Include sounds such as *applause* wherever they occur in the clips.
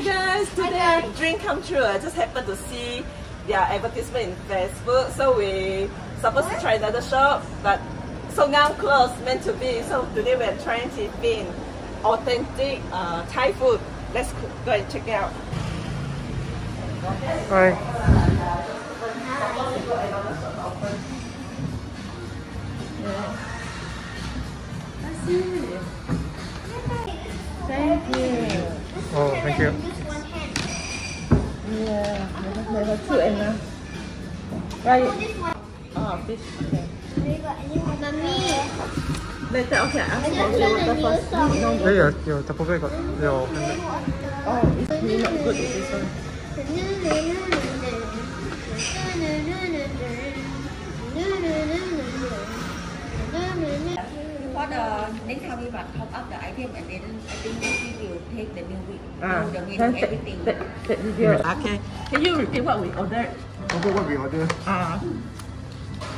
Hi guys, today dream come true. I just happened to see their advertisement in Facebook, so we supposed to try another shop, but so now closed, meant to be. So today we're trying to find authentic uh, Thai food. Let's go and check it out. Hi. Thank you. Oh, thank you. Yeah, never two enough. Right. Oh, fish. Okay. Mami, Later, okay. Ask I for just the want water a new first. song. No, Yeah, your, your Tupperware got your handbag. Oh, it's really not good. Is this one? for the uh, next time we must top up the item and then I think we will take the new week, ah, the meal, everything. The, the, the okay. Can you repeat what we ordered? Remember what we ordered? Uh, ah.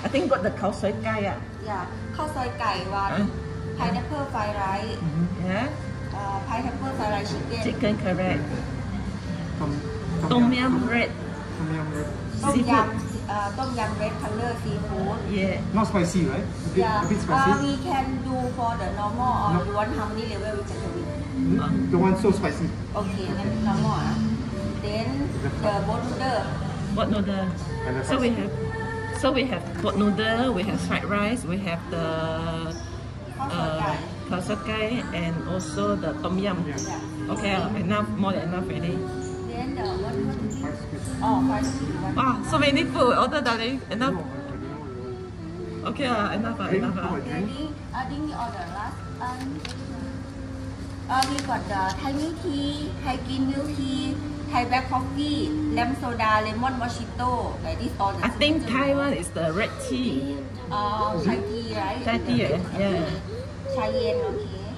I think got the khao soy gai. Uh. Ah. Yeah, khao soy gai one, uh. pineapple fried rice, mm -hmm. yeah. uh, pineapple fried rice chicken. Chicken, correct. Tom, yum bread tom yum red. Tom yum, uh, tom yum red color seafood. Yeah. Not spicy, right? A bit, yeah. a bit spicy. Uh, we can do for the normal or no. you want how many level we can do it. Mm, the one so spicy. Okay, then normal. Ah. Then the, the boat noodle. Boat noodle. so we have so we have boat noodle, we have fried rice, we have the uh, and also the tom yum. Yeah. Okay, enough, more than enough already. Then the what, what is Spice it? squid. oh fried chicken one Wow, so many food. Order, darling. Enough. No, I don't know. Okay, uh, enough, uh, enough. Uh. drink? I think we order last um uh, we got the Thai milk tea, Thai green milk tea, Thai black coffee, lemon soda, lemon mojito, like this all the I think Taiwan one. is the red tea. Uh, Thai tea, right? Thai tea, yeah. Thai yen, okay.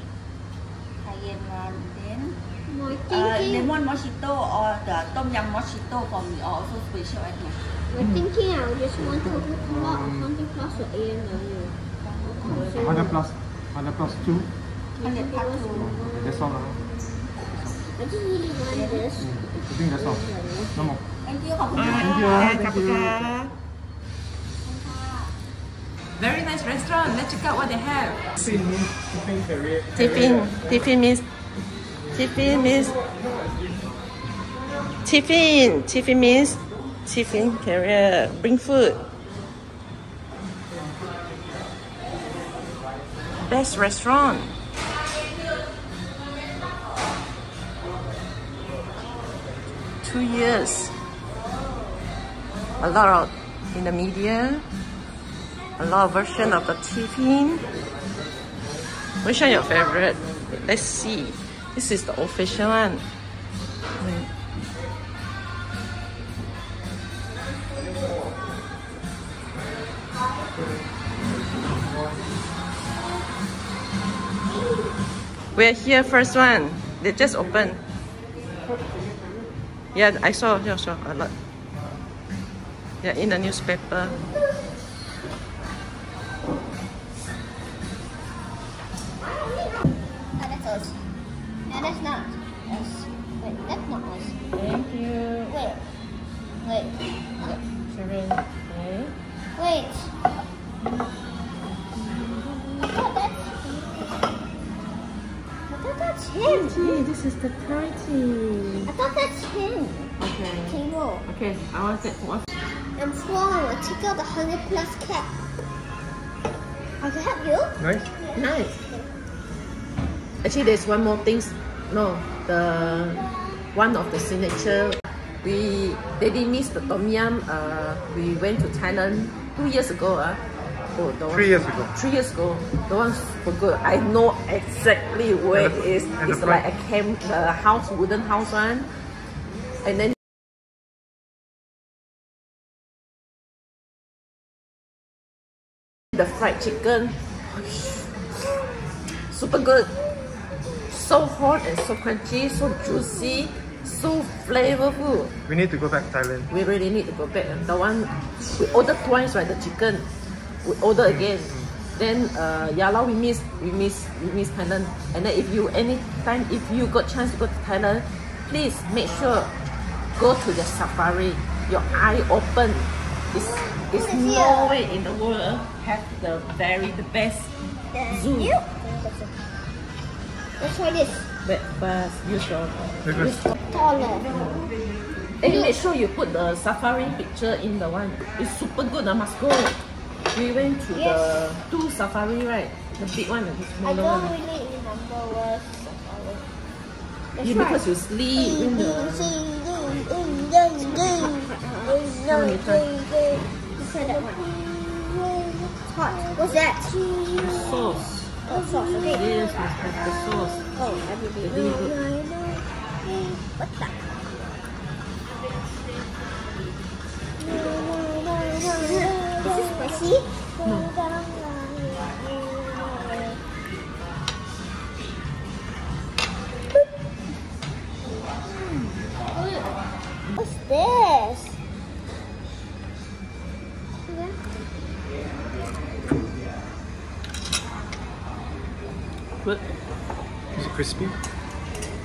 Thai yen one, then We're uh, lemon mojito or the tom yum mojito for me are also special I think. We're thinking I just want to put cola or 100 plus to AMW. 100 plus, 100 plus 2? 100 plus 2. That's all. I just really want this. Mm. I think that's all. No more. Thank you. Thank you. Thank you. Thank you. Very nice restaurant. Let's check out what they have. Tiffin means tiffin carrier. Tiffin. Tiffin means Tiffin means. Tiffin. Tiffin means. Tiffin carrier. Bring food. Best restaurant. Two years. A lot of in the media. A lot of version of the Tiffin. Which one your favorite? Let's see. This is the official one. We're here, first one. They just opened. Yeah, I saw, yeah, saw a lot. Yeah, in the newspaper. That's not us. Wait, that's not us. Thank you. Wait. Wait. Sharon. Okay. Wait. I thought that's... I thought that's him. Tea, this is the Thai tea. I thought that's him. Okay. Table. Okay, I want that one. I'm swallowing. Take out the 100 plus cap. I can help you. Nice. Nice. Actually, there's one more thing. No, the one of the signature. We they didn't miss the tom yum. Uh, we went to Thailand two years ago. Uh, oh, Three years ago. Three years ago. The one's for good. I know exactly where the- it is. It's like a camp, the house, wooden house one. And then the fried chicken, super good. So hot and so crunchy, so juicy, so flavorful. We need to go back to Thailand. We really need to go back. The one we ordered twice, right? The chicken. We order again. Then uh, yeah, lah, we miss we miss we miss Thailand. And then if you anytime if you got chance to go to Thailand, please make sure go to the safari. Your eye open. It's, it's no way in the world have the very the best Zoo. You? Let's try this. But first, you show. Taller. Hey, make sure you put the safari picture in the one. It's super good. I must go. We went to Yes. the two safari, right? The big one and the smaller one. I don't one. really remember what safari. Let's You try. because you sleep in the Let's try that. Hot. What's that? sauce. Oh, sauce. Okay. Yes, the sauce. Oh, everything. Very good. What the? Is? What's this? Good. is it crispy?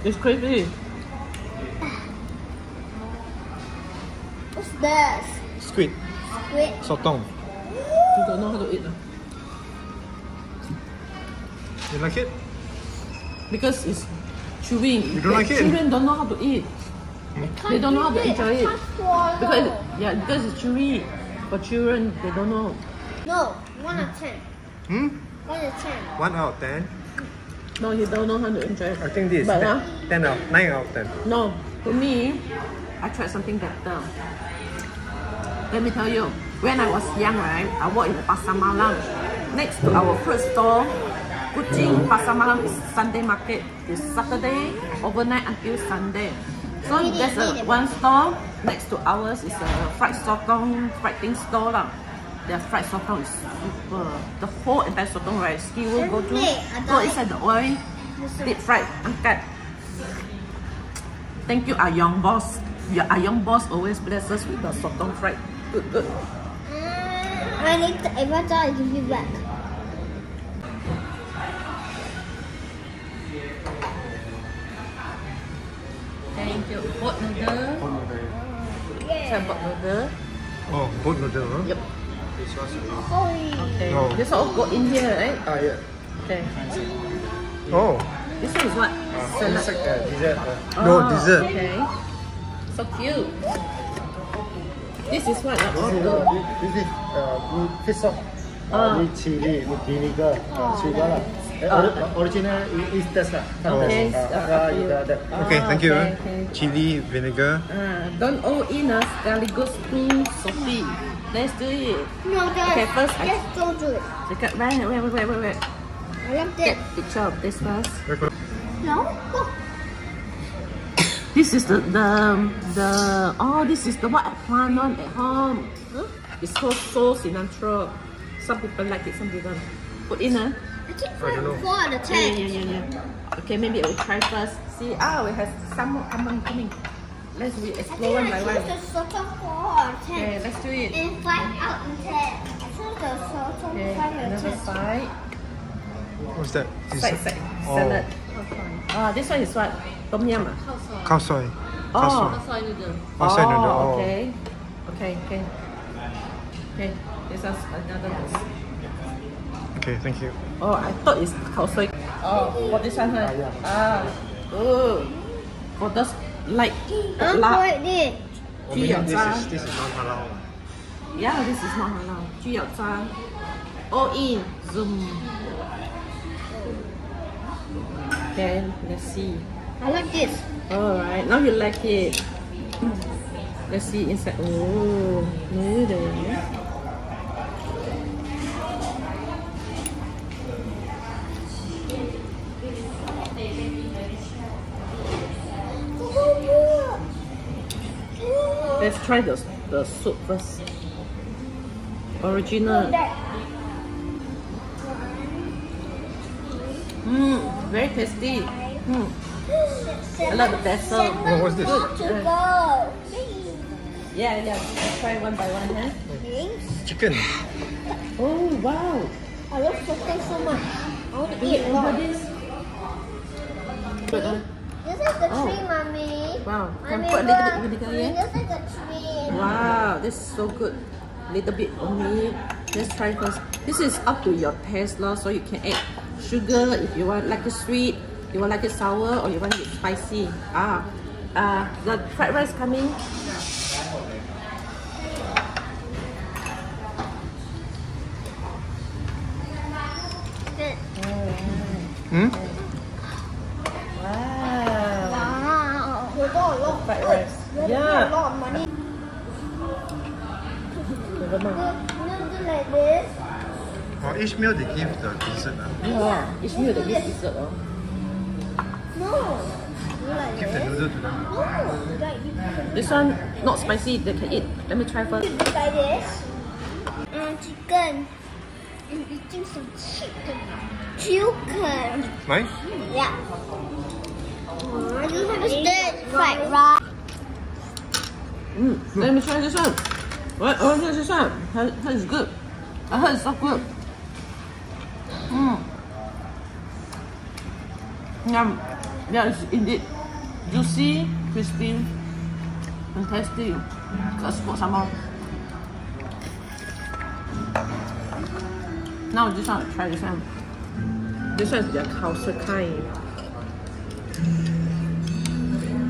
It's crispy. What's this? Squid. Squid. Sotong. You don't know how to eat. ah. You like it? Because it's chewing. You don't like it? Children don't know how to eat. They don't know how to enjoy it. Because Because yeah, because it's chewy. For children, they don't know. no, one out of ten. Hmm? One out of ten. One out of ten. No, you don't know how to enjoy it. I think this is But, 10, ah, 10 out, 9 out of 10. No, for me, I tried something better. Let me tell you, when I was young, right, I worked in the Pasar Malam. Next to our first store, Kuching Pasar Malam is Sunday market. It's Saturday, overnight until Sunday. So there's a one store next to ours is a fried sotong fried thing store lah. Their fried sotong is super. The whole entire sotong right, ski will go to. Really? I Go don't- inside the oil, deep fried, angkat. Thank you, ah Ayong boss. Your ah Ayong boss always bless us with the sotong fried. Good, good. Mm, I need to, if I die, I give you back. Thank you. Boat noodle. Some boat noodle. Oh, boat oh, noodle, huh? Yep. Sorry. Okay. Oh. This all go in here, right? Ah, yeah. Okay. Oh. This one is what? Salad. dessert. No, Oh, dessert. Okay. So cute. This is what? Uh, all This is, the, this is uh, with fish sauce. Ah. Uh, with chili, with vinegar, uh, sugar lah. Eh, ori- original i- is this lah. Oh. Okay, Uh, uh, fry okay. the, the, Okay, thank you. okay, okay. Chili, vinegar. Ah, don't all in a scalligos spoon sophie. Let's do it. No, just, Okay, first I- just don't do it. Dekat, wait, wait, wait, wait, wait, wait. I love Get this. picture of this first. No? Go. This is the the the oh this is the what I plant on at home. Huh? It's called soul cilantro. Some people like it, some people don't. Put in a. I keep I don't know. putting four out of Yeah, ten. yeah, yeah, yeah. Okay, maybe I will try first. See, ah, we have some more coming, coming. Let's we I explore one by one. choose the Soto four out of ten. Okay, let's do it. And five out of ten. I the Soto Okay, five out of another ten. side. What's that? Side, side. Oh. Salad. Ah, this one is what? Tom yum ah? Khao soi. Oh. Khao soi. noodle. Khao soi noodle. Oh. okay. Okay, okay. Okay, this is another one. Okay, thank you. Oh, I thought it's khao soi. Oh, for this one, huh? Ah, oh. For those like I'm la. for it. Ji yao this zha. is this is non halal. Yeah, this is not halal. Ji yao zha. All in. Zoom. Okay, let's see. I like this. Alright, now you like it. Let's see inside. Oh, noodle. Let's try the, the soup first. Original. Mmm, very tasty. Mm. I love the basil. Oh, what's this? Good. go. Yeah, yeah. Let's try one by one, huh? Chicken. Oh, wow. I love something so much. I want to eat more. over this? Good, huh? This is the Oh. tree, mommy. Wow. Can put a little bit vinegar here? like. Wow, this is so good. Little bit only. Let's try first. This is up to your taste, lor. So you can add sugar if you want like it sweet, you want like it sour, or you want it spicy. Ah, uh, the fried rice coming. Good. Hmm? Wow. Wow. We got a lot of Fried food. rice. We got Yeah. a lot of money. Never Do, mind. do, do like this. Oh, each meal they give the dessert. ah. Yeah, it's new the this dessert. Oh. No. Like Give the noodle to them. No. Like you This one not spicy. They can eat. Let me try first. do like this. And chicken. I'm eating some chicken. Chicken. Nice. Yeah. I just have a fried rice. Mm, let me try this one. What? Oh, yes, this one. That, that is good. I heard it's so good. Mm. Yum. Yeah, it's indeed juicy, crispy, and tasty. Got spot some more. Now this one, try this one. This one is their khao soy gai.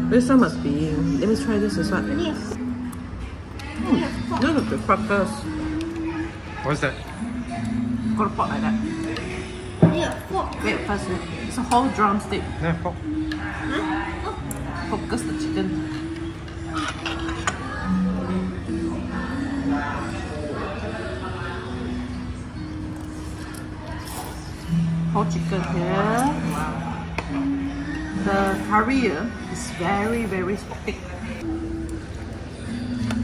This one must be. Let me try this as well. Yes. Look at the crackers. What's that? Got a pot like that. Yeah. Wait, first, it's a whole drumstick. No, pork. Focus the chicken. Whole chicken here. The curry is very, very thick.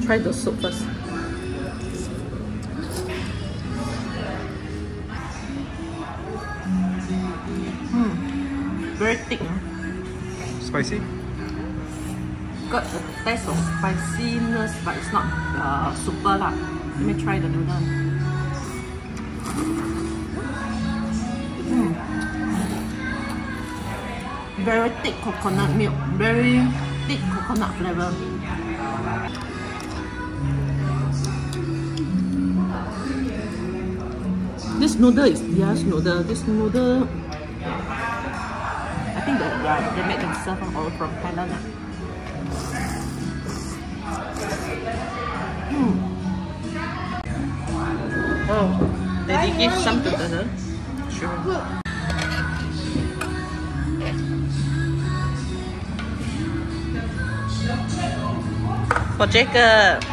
Try the soup first. Very thick. Spicy? got the taste of spiciness, but it's not uh, super lah. Let me try the noodle. Mm. Very thick coconut milk, very thick coconut flavor. This noodle is yes noodle. This noodle, I think that yeah, they make themselves all from Thailand. ah. Oh, did he give some to the Sure. For Jacob.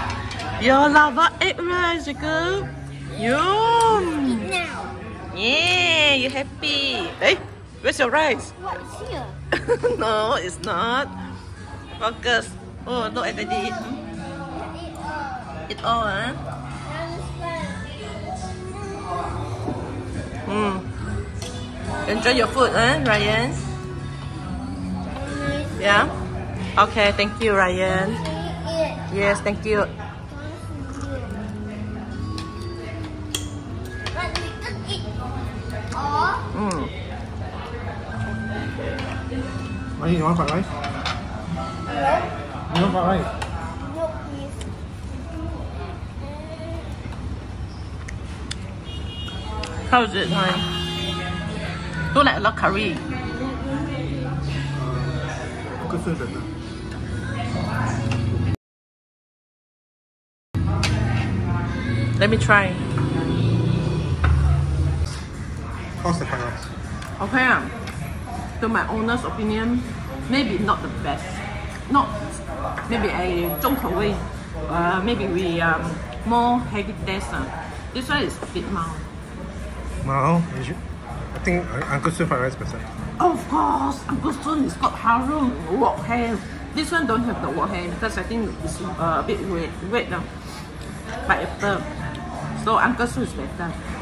Your lava egg rice, Jacob. Yum. Now, Yeah, you happy. Hey, where's your rice? what is here? *laughs* no, it's not. Focus. Oh, look at daddy. Eat all. All, huh? Mm. Enjoy your food, huh, Ryan? Yeah? Okay, thank you, Ryan. Yes, thank you. You want fried rice? You want fried rice? No, please. How is it, honey? Don't like a lot curry. Good food better. Let me try. How's the fried? Okay, ah. to my owner's opinion, maybe not the best, not maybe a Zhongkou uh, maybe we um, more heavy dessert. This one is bit mild. Mild? I think uh, Uncle Soon fried rice better. Of course, Uncle Soon is got harum, wok hei. This one don't have the wok hei because I think it's uh, a bit wet, wet now. But after, so Uncle Soon is better.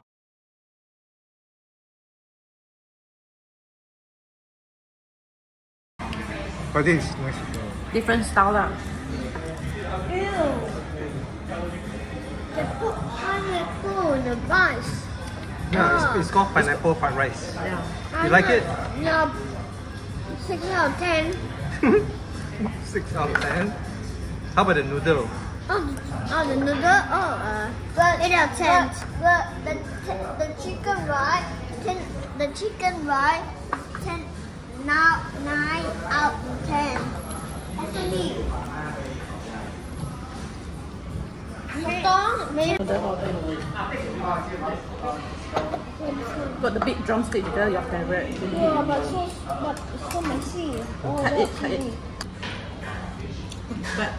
But this is nice. Different style lah. Ew. They put pineapple in the rice. Yeah, it's, it's called pineapple fried rice. Yeah. You like it? No. Six out of ten. Six out of ten. How about the noodle? Oh, oh, the noodle. Oh, uh, But, eight out of ten. but, but the, the chicken right, ten, the chicken right, ten, now nine out of ten. Actually, Don't maybe. Got the big drumstick there, your favorite. Yeah, but so but it's so messy. Oh, Cut it, that's cut it. me. But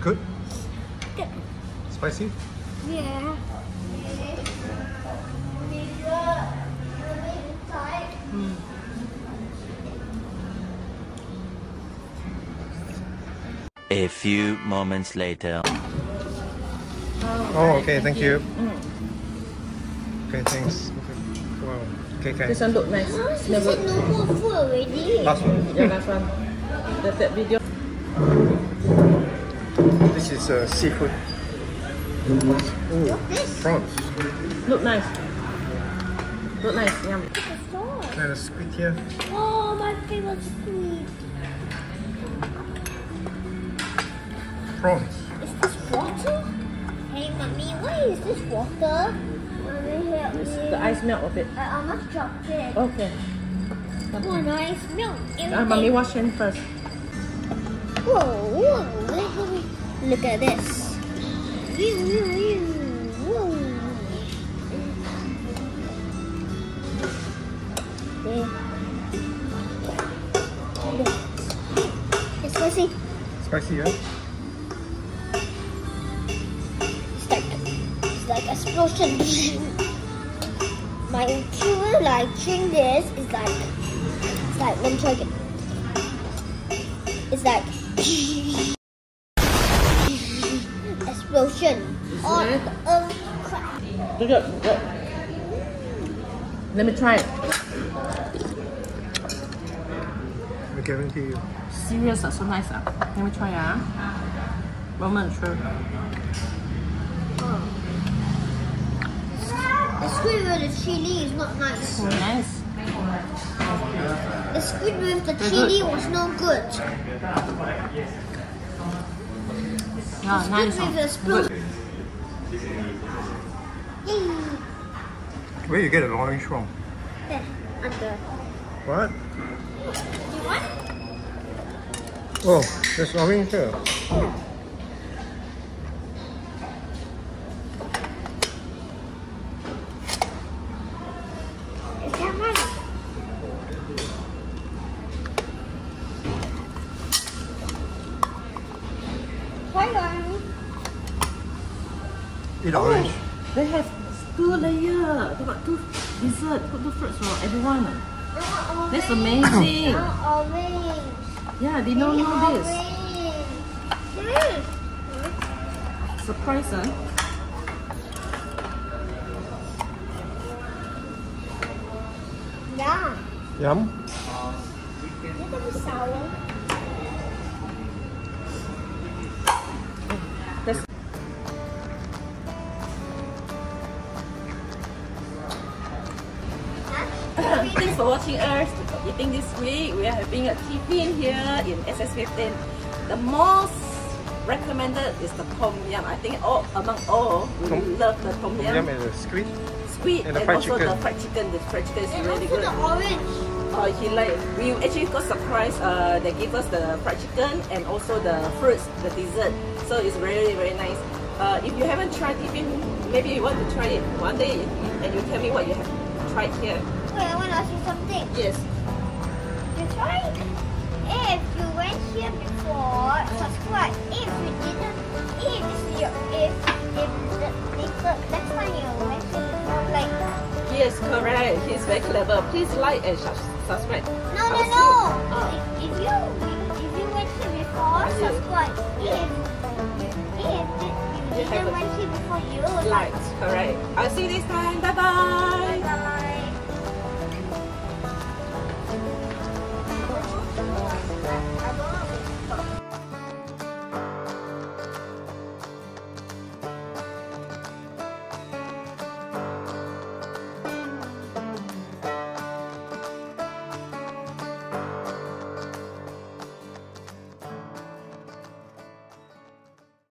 Good? Spicy? Yeah. A few moments later. Oh, okay, thank you. Okay, thanks. Okay. Wow. Okay, okay. this one look nice. Never. said no more food already. Last one. Yeah, last one. That, that video. This is uh, seafood. Ooh, prawns. Look nice. Look nice, yum. And a squid here. Oh, my favorite sweet. Prawns. Is this water? Hey, mommy, what is this water? Mommy, help It's me. the ice melt of it. I almost dropped it. Okay. Oh, nice milk. Uh, mommy wash hand first. Whoa, whoa, look at this. It's spicy. Spicy, yeah? It's like, it's like explosion. My children like drink this. It's like, it's like, let me try again. It's like On it? the earth crack. Good, good, good. Let me try it. I guarantee you. Serious, ah, so nice. Ah. Let me try ah. Moment, sure. The squid with the chili is not nice. So nice. The squid with the Very chili good. was no good. Yeah, nice. Squid with ah. the spoon. Yay. Where you get the orange from? There, under. What? You want? Oh, there's orange here. For everyone. That's amazing. *coughs* Orange. Yeah, they don't know this. Orange. Surprise, huh? Yeah. Yum. Watching us eating this week. We are having a tiffin here in SS15. The most recommended is the tom yum. I think all among all, we Tom- love the tom yum. Yum and a squid. Sweet and and, the fried also the chicken. fried chicken. The fried chicken is And really also good. the orange. Uh, he like we actually got surprised. Uh, they give us the fried chicken and also the fruits, the dessert. So it's really very nice. Uh, if you haven't tried tiffin, maybe you want to try it one day, and you tell me what you have tried here. Ask you something. Yes. You tried? If you went here before, subscribe. If you didn't, if this your, if, if the, if next time you went here before, like, Yes, correct. He's very clever. Please like and subscribe. no, no, no. Oh. If, if you, if you went here before, subscribe. If, if you You didn't went here before, you Like, correct. I'll see you next time. Bye Bye bye.